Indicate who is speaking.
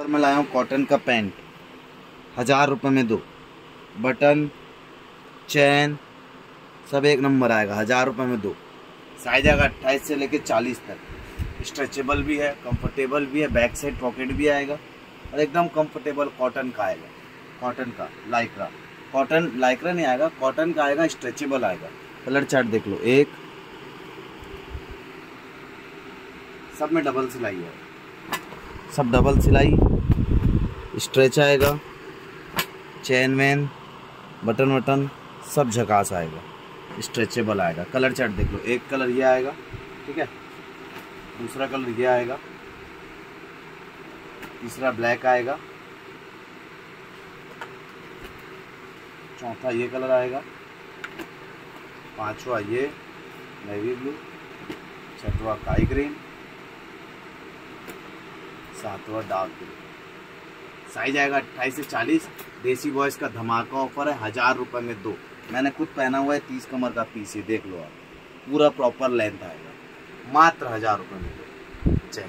Speaker 1: और मैं लाया हूँ कॉटन का पैंट हज़ार रुपये में दो। बटन चैन सब एक नंबर आएगा, हज़ार रुपये में दो। साइज़ आएगा अट्ठाईस से लेके चालीस तक। स्ट्रेचेबल भी है कंफर्टेबल भी है बैक साइड पॉकेट भी आएगा और एकदम कंफर्टेबल कॉटन का आएगा। कॉटन का लाइक्रा कॉटन लाइक्रा नहीं आएगा कॉटन का आएगा स्ट्रेचेबल आएगा। कलर चार्ट देख लो, एक। सब में डबल सिलाई है। सब डबल सिलाई स्ट्रेच आएगा चैन वैन बटन वटन सब झकास आएगा स्ट्रेचेबल आएगा। कलर चार्ट देख लो, एक कलर ये आएगा, ठीक है? दूसरा कलर ये आएगा, तीसरा ब्लैक आएगा, चौथा ये कलर आएगा, पांचवा ये नेवी ब्लू छठवा काई ग्रीन सातवा डाक ब्लू साइज़ आएगा अट्ठाईस से चालीस। देसी बॉयज़ का धमाका ऑफ़र है, हज़ार रुपए में दो। मैंने खुद पहना हुआ है, तीस कमर का पीस देख लो आप। पूरा प्रॉपर लेंथ आएगा। मात्र हज़ार रुपए में दो। जय